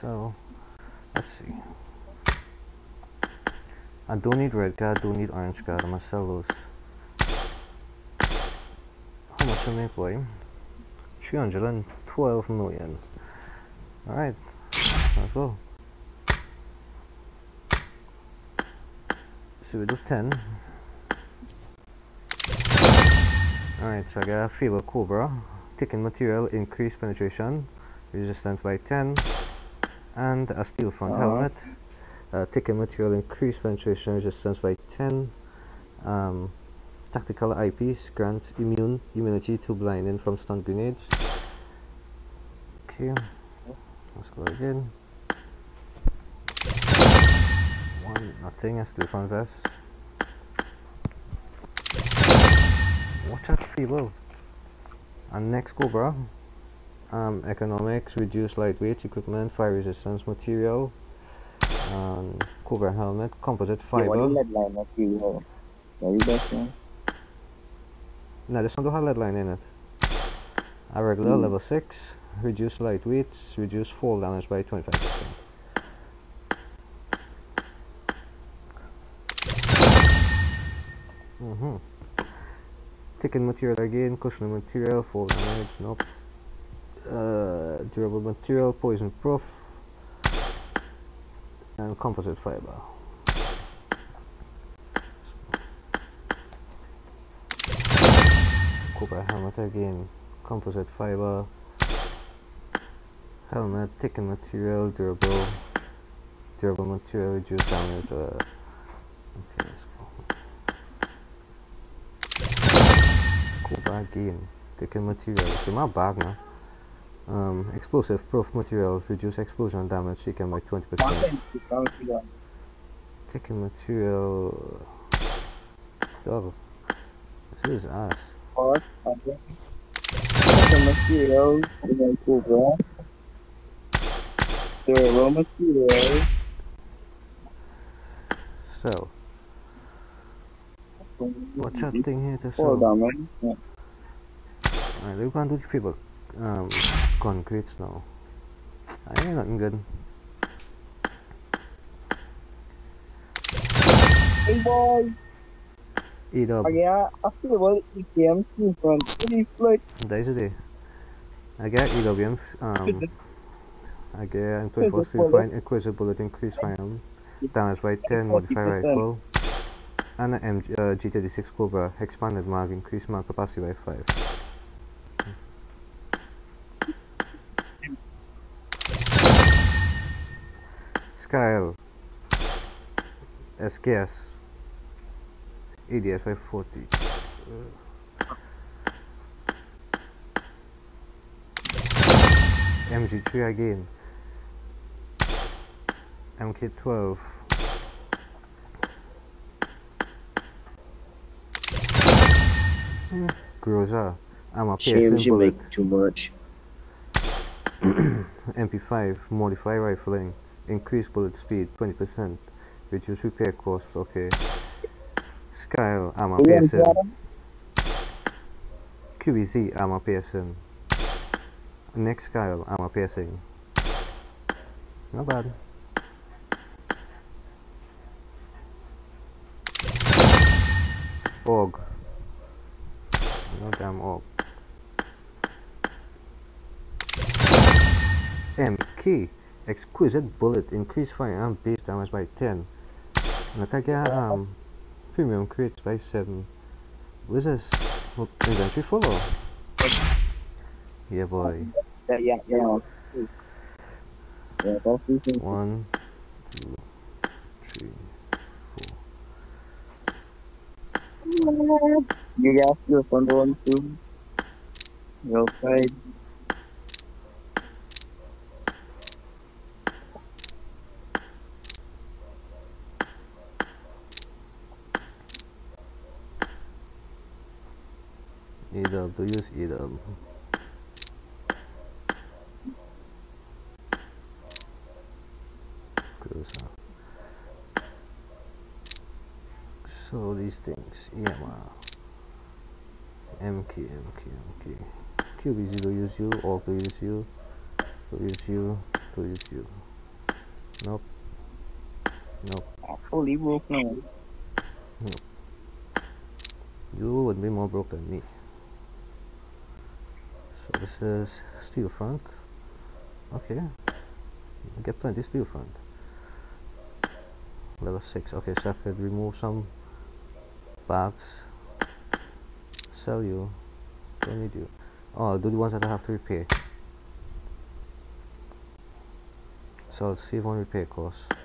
so let's see. I don't need red card, I don't need orange card, I'm gonna sell how much am I boy 312 million. Alright let's go so we do 10 alright so I got a Faber Cobra. Ticking material increase penetration resistance by 10 and a steel front uh -huh. helmet uh, ticking material increase penetration resistance by 10 um, tactical eyepiece grants immune immunity to blinding from stun grenades. Okay let's go again. One nothing I still front vest. Watch out feeble and next cobra um, economics, reduce lightweight equipment, fire resistance material, um, Cobra helmet, composite fiber. Yeah, lead line that you have? Very best one. No, this one don't have lead line in it. A regular mm. level 6, reduce lightweight, reduce fall damage by 25%. Mm-hmm. Ticking material again, cushioning material, fall damage, nope uh, durable material, poison proof, and composite fiber. Cobra helmet again, composite fiber, helmet, thickened material, durable, durable material, reduce damage. Uh, okay, let's go. Cobra again, thickened material. It's in my bag now. Um, explosive proof material reduce explosion damage taken by 20%. Taking material. Dog. This is ass. Taking material. Durable material. So. What's out thing here to sell. Alright, we're to do the feedback. Um, concretes now. I ain't nothing good. Hey boy! Dub. Kaya available EKM from City Flight. Days a day. I get EWM. Um, I get I'm 24 to find Exquisite bullet increase firearm damage by 10 modify rifle and an MG, uh, G36 Cobra expanded mag increase mag capacity by 5. Skyle SKS ADS 540 MG3 again. MK12 Groza I'm a you make too much. MP5 modify rifling increase bullet speed 20%, reduce repair costs, okay. Skyle armor piercing. QBZ armor piercing. Next Skyle armor piercing. Not bad. Org. No damn org. M key. Exquisite bullet, increase firearm base damage by 10. And attack um premium crits by 7. What is this? What, inventory full Yeah boy. Yeah, yeah, yeah. One, two, three, four. You got your front one too. Your side. EW use EW closer so these things EMR MK MK MK QBZ to use you or to use you to use you to use you Nope. Nope. Fully broke now. You would be more broke than me. This is steel front. Okay. I get plenty steel front. Level 6. Okay, so I could remove some bags. Sell you. Don't need you. Oh, I'll do the ones that I have to repair. So I'll save on repair costs.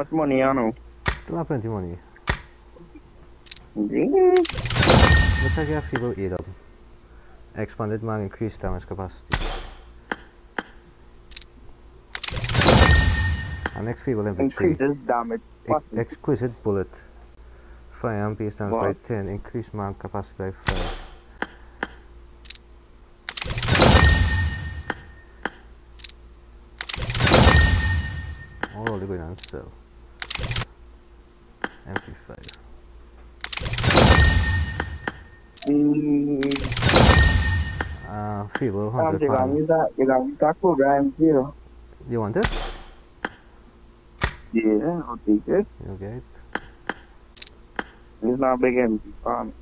Much money I know? Still have plenty of money. Yeah. Looks like you have feeble 8 up. Expanded mag increased damage capacity. And next feeble infantry. Increases damage. Ex- exquisite bullet. Firearm base damage by 10. Increased mag capacity by 5. Oh, they're going on sale. MP5. Mm, Uh, feeble um, 100 you can pound. use that. You can use that program too. You want it? Yeah, I'll take it. You get it? It's not big empty farm.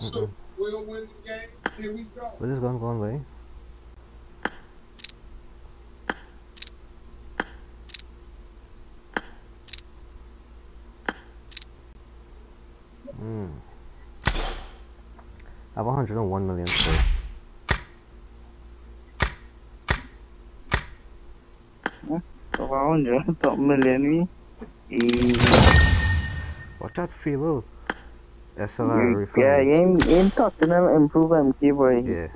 Mm-mm. We'll win the game. Here we go. Where's this gun going way? I have 101 million so So, 100 top million. We. watch out feeble. SLR Yeah, refines. aim, aim touching them improve MK, boy. Yeah.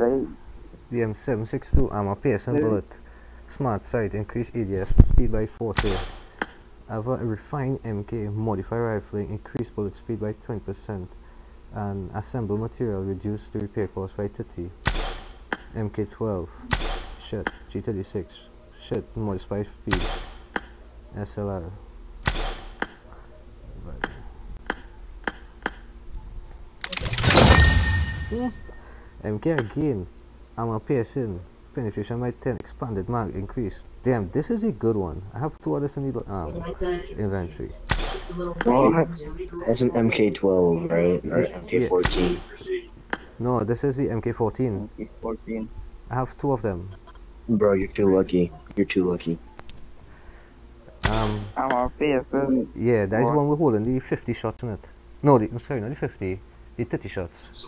The M762 armor piercing Yeah. bullet. Smart sight increase ADS speed by 40. I have a refined MK modify rifling increase bullet speed by 20% and assemble material reduce the repair cost by 30. MK12 shit. G36 shit. Modify speed SLR Right. Hmm. MK again. Armor piercing penetration by 10 expanded mag increase. Damn this is a good one. I have two others in the um, inventory That's an MK12, right? Or MK14. no this is the MK14 MK 14. I have two of them Bro, you're too lucky. You're too lucky. um I'm a face, yeah that is one we're holding the 50 shots in it no the, sorry not the 50 the 30 shots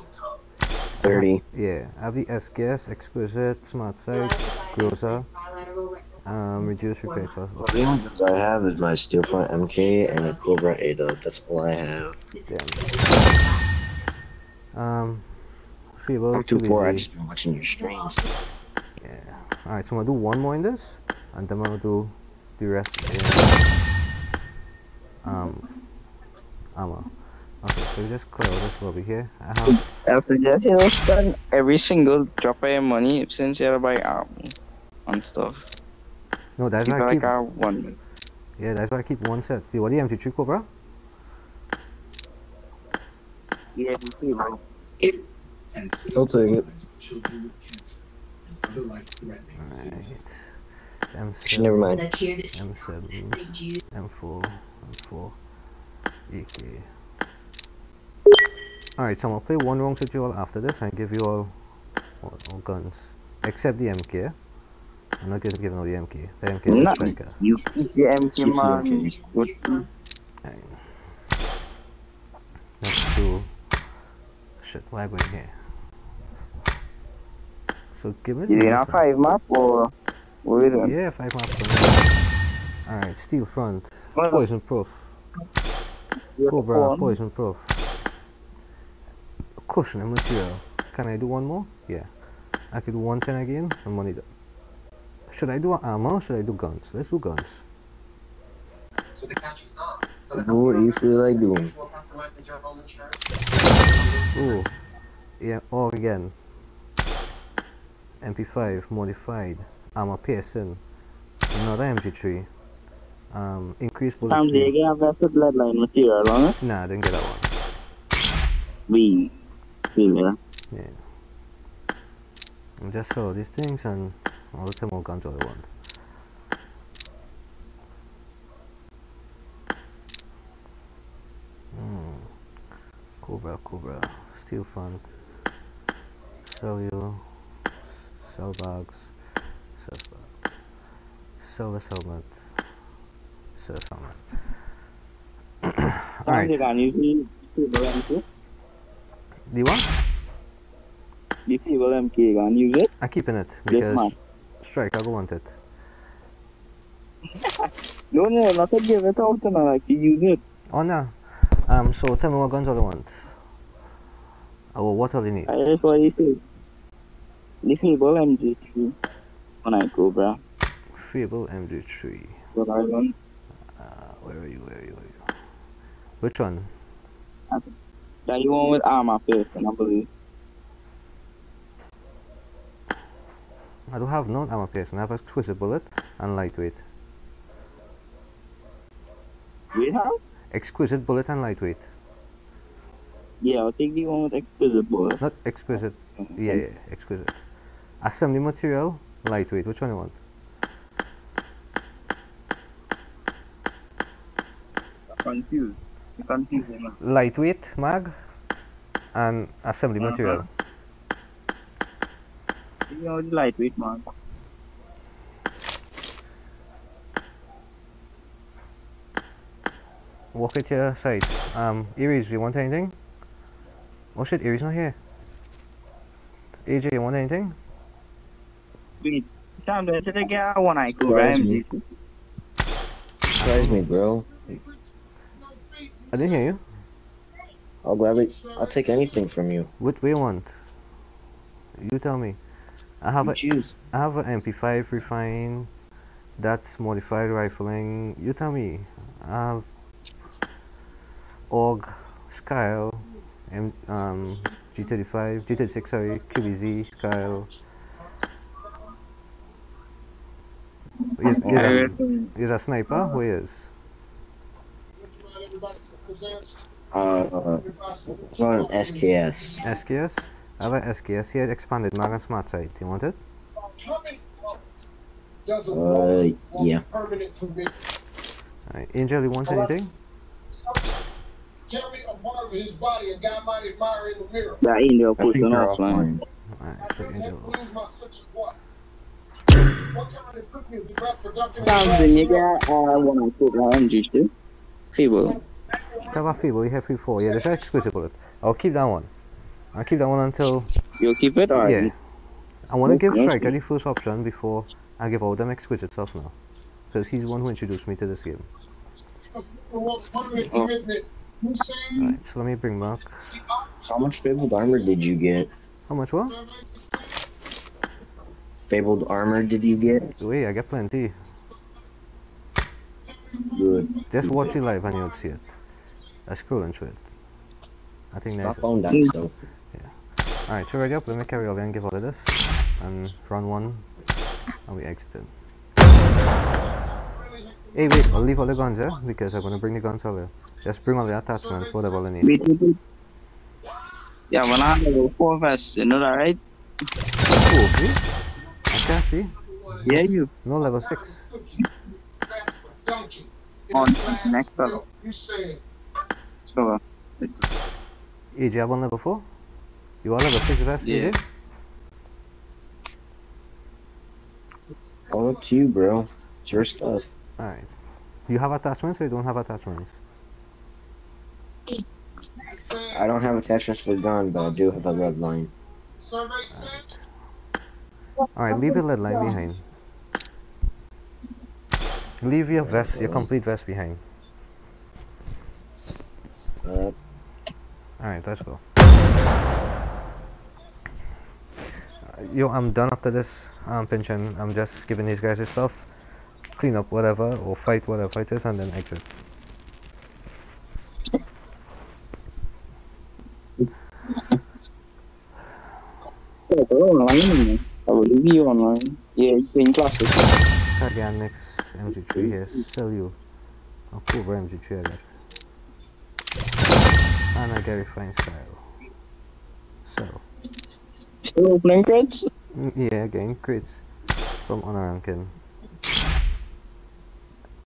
30. yeah I have the SKS exquisite smart sight Groza um reduce repair cost Well, the only guns I have is my Steel Front MK and a Cobra 8 That's all I have. um feeble I'm too poor. I busy. just been watching your streams. Yeah. Alright, so I'm gonna do one more in this, and then I'm gonna do the rest in um armor. Okay, so we just clear all this over here. I have I suggest you spend every single drop of your money since you're buy arm and stuff. No that's Keep why I like keep a one. yeah that's why I keep one set. See what the MT3 Cobra? Yeah, you see, bro. I'll take it. Children with cancer and other life-threatening Alright. M7 Never mind. M7 M4 M4 AK Alright, so I'm gonna play one round with you all after this and give you all, all, all guns. Except the MK. I'm not gonna give all the MK. The MK is Nah, a striker. You keep your MK, man. MKs. Good. Let's do shit, why going here? So give it You doing a five map or what are you doing? Yeah, five maps. Alright, steel front. Poison proof. you're Cobra, on. poison proof. Cushion and material. Can I do one more? Yeah. I could do 110 again and money. th- Should I do armor or should I do guns? Let's do guns. So the catchy song. Do what you feel like doing. Ooh. Yeah, or again. MP5 modified. Armor piercing. Another MG3. Um, increased bullet Sometimes they speed. have that bloodline material on it. Nah, I didn't get that one. We feel yeah. Yeah. I just saw these things and all the time more guns all I want. Hmm. Cobra, Cobra, Steel Front, Cellular, Cell Bags, Cell Bag, Sellers Helmet, Cell Helmet. Alright, use the Feeble MK. the what? The Feeble MK you can use it. I'm keeping it because. Strike, I want it. No, no, not to give it out, no, like to use it. Oh no. Um, so tell me what guns all you want. Oh, what all you need? I just what you say. The Feeble MG3. When I go, bro. Feeble MG3. What I want. Uh, where are you? Where are you? Where are you? Which one? That you want with armor piercing, I believe. I don't have no armor piercing. I have exquisite bullet and lightweight. We have? Exquisite bullet and lightweight. Yeah, I'll take the one with exquisite bullet. Not exquisite. Yeah, yeah, exquisite. Assembly material, lightweight. Which one you want? Confused. Confusing. Lightweight mag and assembly Uh-huh. material. You know the lightweight man. Walk it to your side. Um, Aries, you want anything? Oh shit, Aries not here. AJ, you want anything? Wait. Sam, do I take a one I go, Surprise right? me. Surprise me, bro. I didn't hear you. I'll gladly. I'll take anything from you. What do you want? You tell me. I have You a choose. I have an MP5 refine. That's modified rifling. You tell me. I have AUG, Skyle, M, um, G35, G36, sorry, QBZ, Skyle. Is, is, a, is a sniper? Who is? Uh, uh, run an SKS. SKS? I have a SKS here, expanded mag and smart sight. You want it? Uh, yeah. Alright. Angel, you want anything? Tell me a part of his body a guy might admire in the mirror. That India I put think on they're offline. offline. Alright, so Angel. Lose my sense of what? What kind of cooking is the best production? Sam, then you get uh, one I go, right? MG2. Feeble. Have a feeble, you have free four. Yeah, there's an exquisite bullet. I'll keep that one. I'll keep that one until You'll keep it or yeah. I want to give Yes, Striker the first option before I give all them exquisite stuff now. Because he's the one who introduced me to this game. commitment. Hussein, Alright, so let me bring back. How much fabled armor did you get? How much what? Fabled armor did you get? Oh, Wait, I get plenty. Good. Just watch it live and you'll see it. I scroll into it. I think that's Stop found that so. Alright, so ready up, let me carry over and give all of this. And run one. And we exited. Hey wait, I'll leave all the guns there because I'm gonna bring the guns over. Just bring all the attachments, whatever they need. Wait, wait, wait. Yeah, when I have a four vest, you know that, right? Cool, see? I can't see. Yeah, you. No level 6. donkey. On next level. You said So, AJ, I'm on level 4? You are level 6 vest, Yeah. AJ? All up to you, bro. It's your stuff. Alright. You have attachments or you don't have attachments? I don't have attachments for the gun, but I do have a red line. survey said Alright, leave your lead line behind. Leave your vest, your complete vest behind. Uh, Alright, let's go. yo, I'm done after this. I'm pinching. I'm just giving these guys their stuff. Clean up whatever or fight whatever it is and then exit. Oh, online. I believe you online. Yeah, in classes. Again, next MG3 here. Sell you. I'll pull over MG3 I left. And I get refined style. So. Still opening creds? Mm, Yeah, again, crits from Honor Rankin.